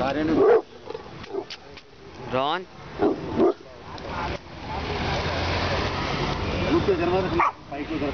Darin. Ron. Look to the